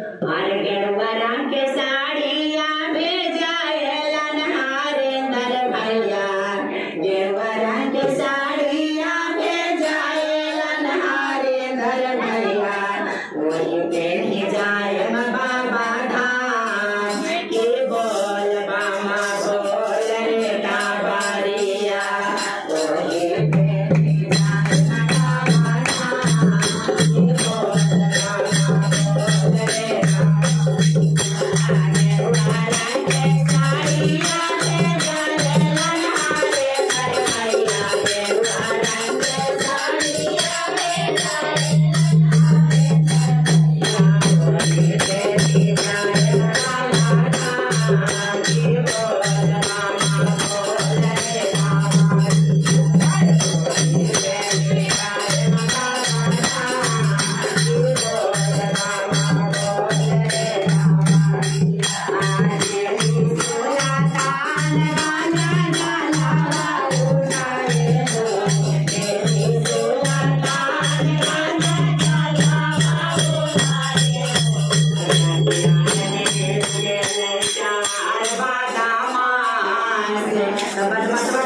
गेरुआ रंग के साड़िया trabalho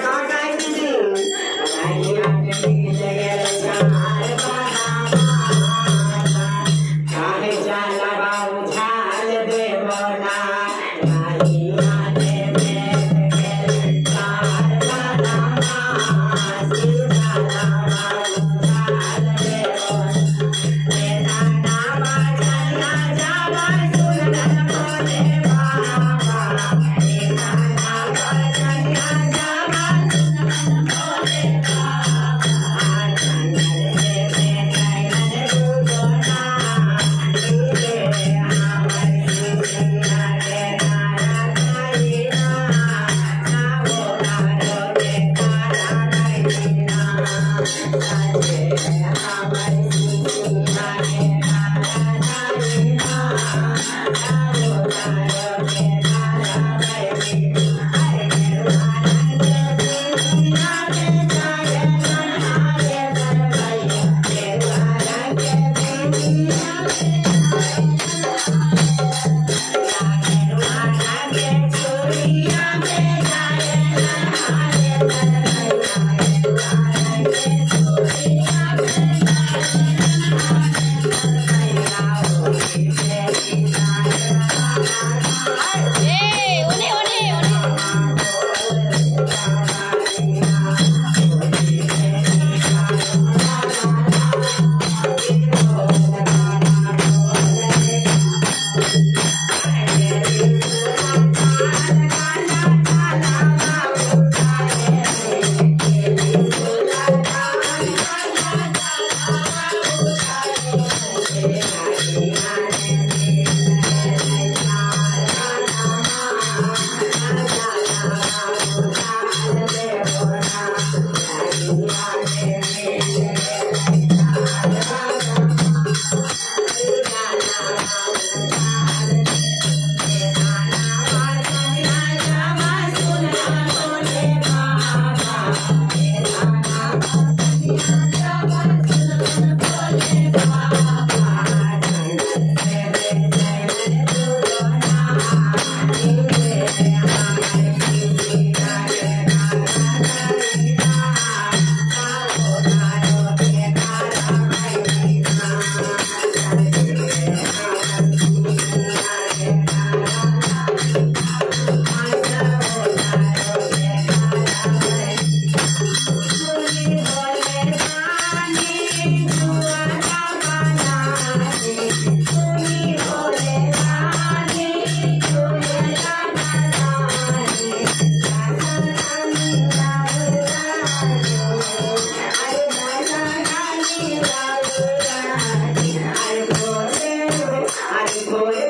Oh.